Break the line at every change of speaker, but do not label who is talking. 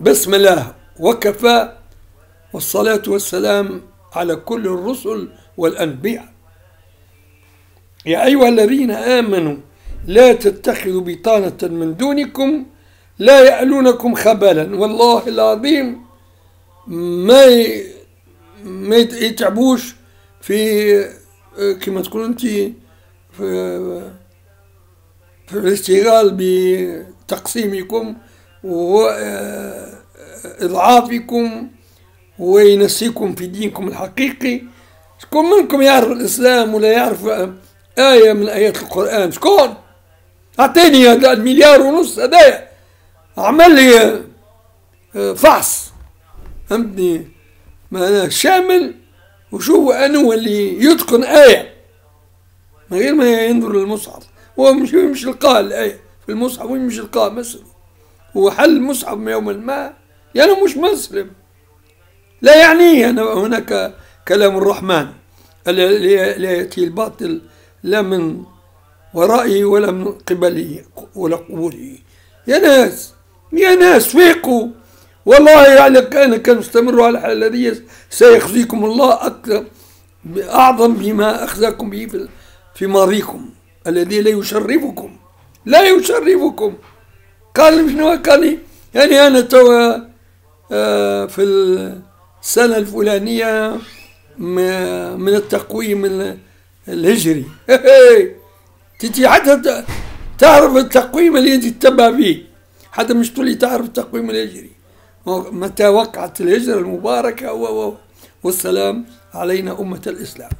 بسم الله. وكفى والصلاة والسلام على كل الرسل والأنبياء. يا أيها الذين آمنوا لا تتخذوا بطانة من دونكم لا يألونكم خبالا والله العظيم ما ما يتعبوش في كما تقول أنت في في الاشتغال بتقسيمكم وإضعافكم وينسيكم في دينكم الحقيقي. شكون منكم يعرف الإسلام ولا يعرف آية من آيات القرآن؟ شكون؟ أعطيني هذا المليار ونص هدايا عمل لي فحص. فهمتني؟ ما شامل. وشوف أنو اللي يتقن آية من غير ما ينظر للمصحف. هو مش مش لقاء الآية. في المصحف مش لقاء مسلم هو حل المصحف يوما ما يعني مش مسلم. لا يعني أنا هناك كلام الرحمن. لا يأتي الباطل لا من ورائه ولا من قبله ولا قبوله يا ناس يا ناس فيقوا. والله يعني كان كان استمروا على الحال الذي سيخزيكم الله أكثر أعظم بما أخزاكم به في ماضيكم الذي لا يشرفكم. لا يشرفكم. قال شنو قال يعني أنا توا آه، في السنة الفلانية من التقويم الهجري. تجي حتى تعرف التقويم اللي أنت تتبع فيه. حتى مش تقولي تعرف التقويم الهجري. متى وقعت الهجرة المباركة والسلام علينا أمة الإسلام.